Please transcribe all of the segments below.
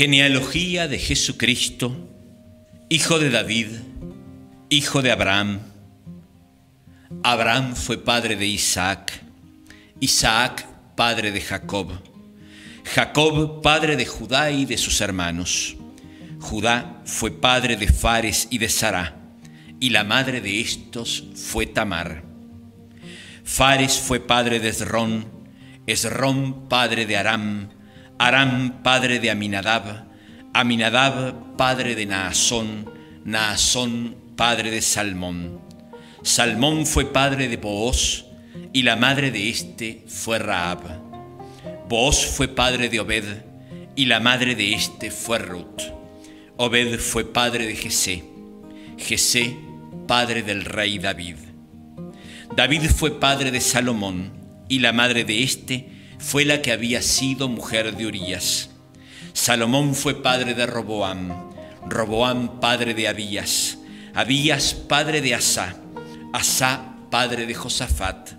Genealogía de Jesucristo, hijo de David, hijo de Abraham. Abraham fue padre de Isaac, Isaac padre de Jacob, Jacob padre de Judá y de sus hermanos. Judá fue padre de Fares y de Sará, y la madre de estos fue Tamar. Fares fue padre de Esrón, Esrón padre de Aram, Aram padre de Aminadab, Aminadab padre de Naasón, Naasón padre de Salmón. Salmón fue padre de Booz, y la madre de éste fue Raab. Booz fue padre de Obed, y la madre de éste fue Ruth. Obed fue padre de Jesé, Jesé padre del rey David. David fue padre de Salomón, y la madre de éste fue la que había sido mujer de Urías. Salomón fue padre de Roboam, Roboam padre de Abías, Abías padre de Asá, Asá padre de Josafat,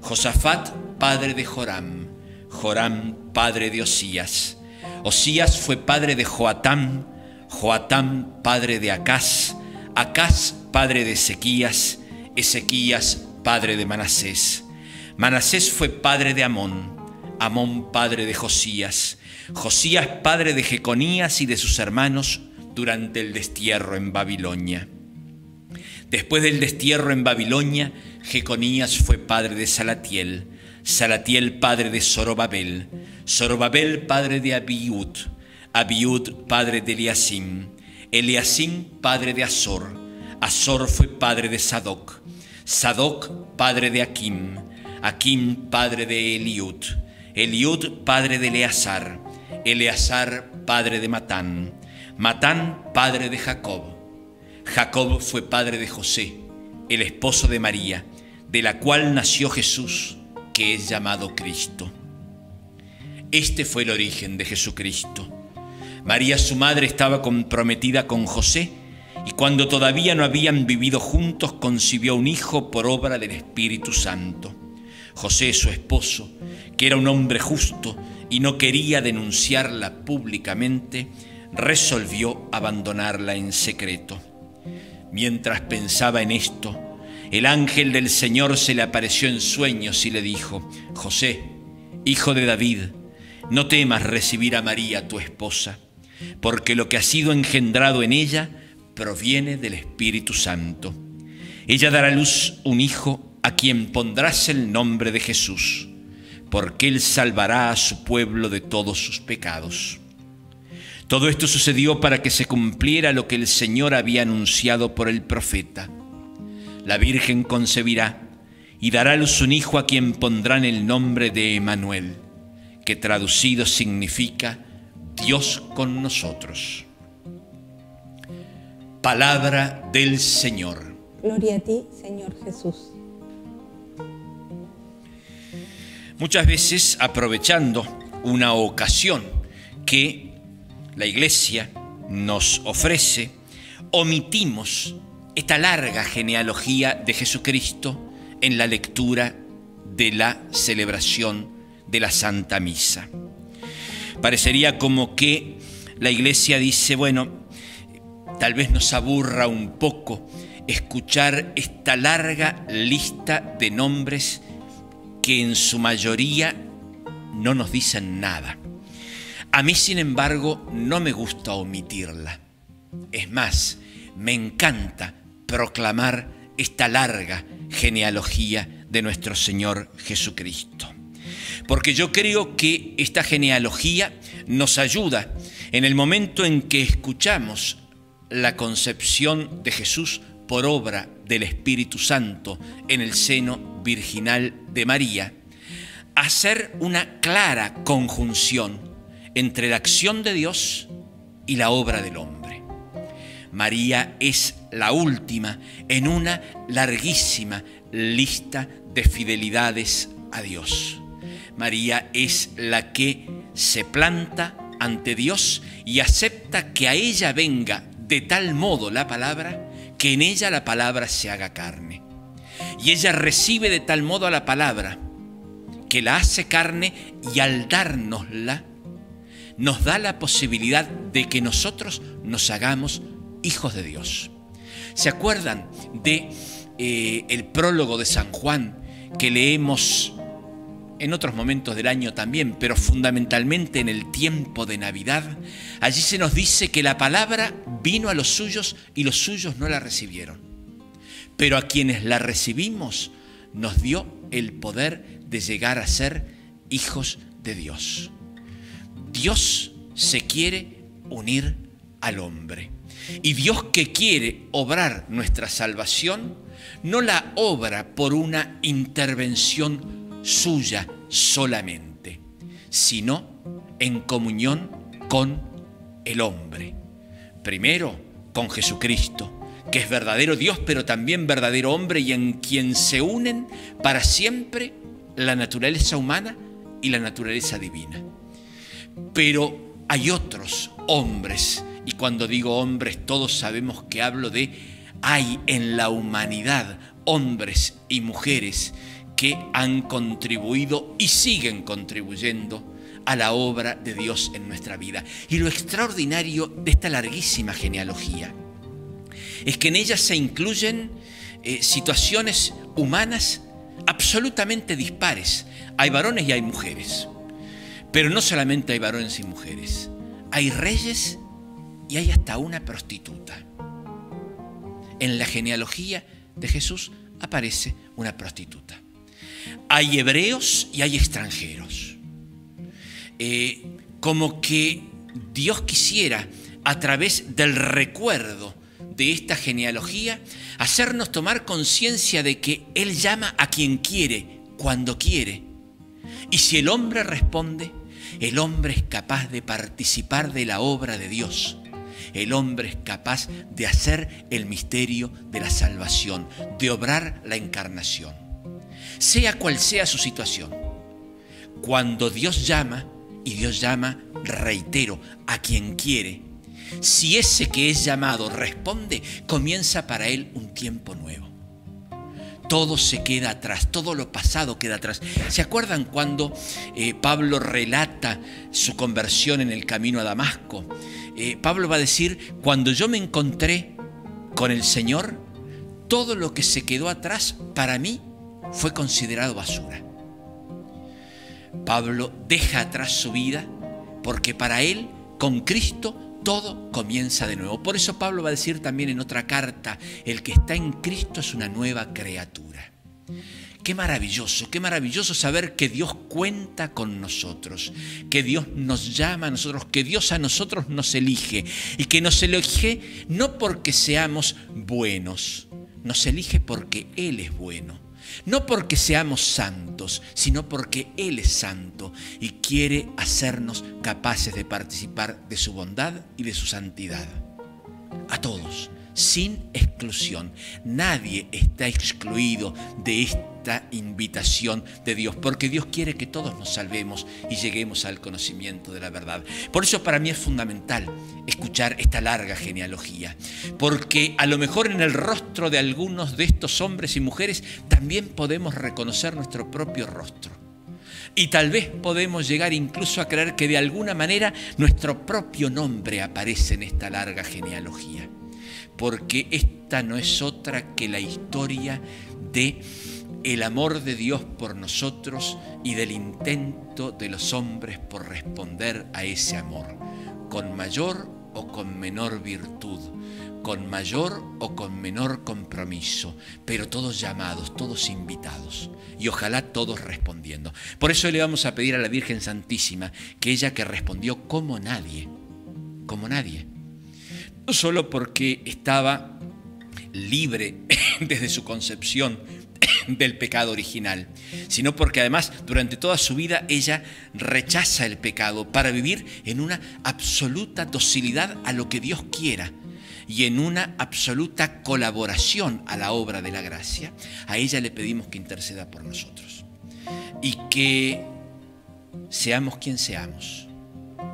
Josafat padre de Joram, Joram padre de Osías, Osías fue padre de Joatam, Joatam padre de Acaz, Acaz padre de Ezequías, Ezequías padre de Manasés. Manasés fue padre de Amón, Amón padre de Josías, Josías padre de Jeconías y de sus hermanos durante el destierro en Babilonia. Después del destierro en Babilonia, Jeconías fue padre de Salatiel, Salatiel padre de Zorobabel, Zorobabel padre de Abiud, Abiud padre de Eliasim, Eliasim padre de Azor, Azor fue padre de Sadoc, Sadoc padre de Akim, Akim padre de Eliud, Eliud, padre de Eleazar, Eleazar, padre de Matán, Matán, padre de Jacob. Jacob fue padre de José, el esposo de María, de la cual nació Jesús, que es llamado Cristo. Este fue el origen de Jesucristo. María, su madre, estaba comprometida con José y cuando todavía no habían vivido juntos concibió un hijo por obra del Espíritu Santo. José, su esposo, que era un hombre justo y no quería denunciarla públicamente, resolvió abandonarla en secreto. Mientras pensaba en esto, el ángel del Señor se le apareció en sueños y le dijo, José, hijo de David, no temas recibir a María, tu esposa, porque lo que ha sido engendrado en ella proviene del Espíritu Santo. Ella dará a luz un hijo a quien pondrás el nombre de Jesús, porque él salvará a su pueblo de todos sus pecados. Todo esto sucedió para que se cumpliera lo que el Señor había anunciado por el profeta. La Virgen concebirá y dará a luz un hijo a quien pondrán el nombre de Emanuel, que traducido significa Dios con nosotros. Palabra del Señor. Gloria a ti, Señor Jesús. Muchas veces aprovechando una ocasión que la iglesia nos ofrece, omitimos esta larga genealogía de Jesucristo en la lectura de la celebración de la Santa Misa. Parecería como que la iglesia dice, bueno, tal vez nos aburra un poco escuchar esta larga lista de nombres que en su mayoría no nos dicen nada. A mí, sin embargo, no me gusta omitirla. Es más, me encanta proclamar esta larga genealogía de nuestro Señor Jesucristo. Porque yo creo que esta genealogía nos ayuda en el momento en que escuchamos la concepción de Jesús por obra del Espíritu Santo en el seno virginal de María, hacer una clara conjunción entre la acción de Dios y la obra del hombre. María es la última en una larguísima lista de fidelidades a Dios. María es la que se planta ante Dios y acepta que a ella venga de tal modo la palabra que en ella la palabra se haga carne. Y ella recibe de tal modo a la palabra que la hace carne y al dárnosla, nos da la posibilidad de que nosotros nos hagamos hijos de Dios. ¿Se acuerdan de eh, el prólogo de San Juan que leemos en otros momentos del año también, pero fundamentalmente en el tiempo de Navidad? Allí se nos dice que la palabra vino a los suyos y los suyos no la recibieron. Pero a quienes la recibimos nos dio el poder de llegar a ser hijos de Dios. Dios se quiere unir al hombre. Y Dios que quiere obrar nuestra salvación, no la obra por una intervención suya solamente, sino en comunión con el hombre. Primero con Jesucristo, que es verdadero Dios, pero también verdadero hombre y en quien se unen para siempre la naturaleza humana y la naturaleza divina. Pero hay otros hombres, y cuando digo hombres todos sabemos que hablo de hay en la humanidad hombres y mujeres que han contribuido y siguen contribuyendo a la obra de Dios en nuestra vida. Y lo extraordinario de esta larguísima genealogía es que en ella se incluyen eh, situaciones humanas absolutamente dispares. Hay varones y hay mujeres. Pero no solamente hay varones y mujeres. Hay reyes y hay hasta una prostituta. En la genealogía de Jesús aparece una prostituta. Hay hebreos y hay extranjeros. Eh, como que Dios quisiera, a través del recuerdo de esta genealogía, hacernos tomar conciencia de que Él llama a quien quiere, cuando quiere. Y si el hombre responde, el hombre es capaz de participar de la obra de Dios. El hombre es capaz de hacer el misterio de la salvación, de obrar la encarnación. Sea cual sea su situación, cuando Dios llama, y Dios llama, reitero, a quien quiere, si ese que es llamado responde, comienza para él un tiempo nuevo. Todo se queda atrás, todo lo pasado queda atrás. ¿Se acuerdan cuando eh, Pablo relata su conversión en el camino a Damasco? Eh, Pablo va a decir, cuando yo me encontré con el Señor, todo lo que se quedó atrás para mí fue considerado basura. Pablo deja atrás su vida porque para él, con Cristo, todo comienza de nuevo. Por eso Pablo va a decir también en otra carta, el que está en Cristo es una nueva criatura. Qué maravilloso, qué maravilloso saber que Dios cuenta con nosotros, que Dios nos llama a nosotros, que Dios a nosotros nos elige y que nos elige no porque seamos buenos, nos elige porque Él es bueno. No porque seamos santos, sino porque Él es santo y quiere hacernos capaces de participar de su bondad y de su santidad. A todos, sin exclusión. Nadie está excluido de esta invitación de Dios, porque Dios quiere que todos nos salvemos y lleguemos al conocimiento de la verdad. Por eso para mí es fundamental escuchar esta larga genealogía, porque a lo mejor en el rostro de algunos de estos hombres y mujeres también podemos reconocer nuestro propio rostro. Y tal vez podemos llegar incluso a creer que de alguna manera nuestro propio nombre aparece en esta larga genealogía. Porque esta no es otra que la historia de el amor de Dios por nosotros y del intento de los hombres por responder a ese amor, con mayor o con menor virtud, con mayor o con menor compromiso, pero todos llamados, todos invitados y ojalá todos respondiendo. Por eso le vamos a pedir a la Virgen Santísima que ella que respondió como nadie, como nadie, no solo porque estaba libre desde su concepción del pecado original, sino porque además durante toda su vida ella rechaza el pecado para vivir en una absoluta docilidad a lo que Dios quiera y en una absoluta colaboración a la obra de la gracia. A ella le pedimos que interceda por nosotros y que seamos quien seamos,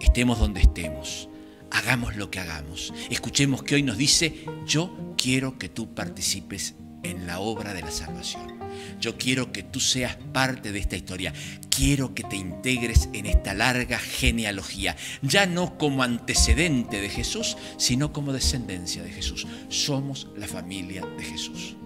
estemos donde estemos hagamos lo que hagamos. Escuchemos que hoy nos dice, yo quiero que tú participes en la obra de la salvación. Yo quiero que tú seas parte de esta historia. Quiero que te integres en esta larga genealogía, ya no como antecedente de Jesús, sino como descendencia de Jesús. Somos la familia de Jesús.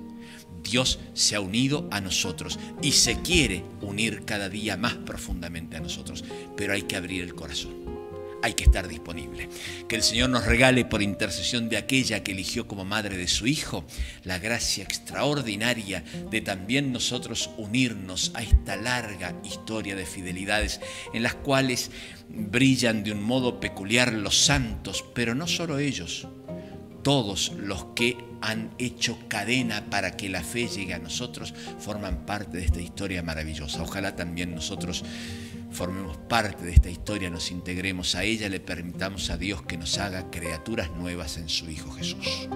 Dios se ha unido a nosotros y se quiere unir cada día más profundamente a nosotros, pero hay que abrir el corazón hay que estar disponible. Que el Señor nos regale por intercesión de aquella que eligió como madre de su Hijo la gracia extraordinaria de también nosotros unirnos a esta larga historia de fidelidades en las cuales brillan de un modo peculiar los santos, pero no solo ellos, todos los que han hecho cadena para que la fe llegue a nosotros forman parte de esta historia maravillosa. Ojalá también nosotros formemos parte de esta historia, nos integremos a ella, le permitamos a Dios que nos haga criaturas nuevas en su Hijo Jesús.